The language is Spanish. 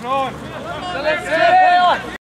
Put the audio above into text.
cabrón! ¡Selección!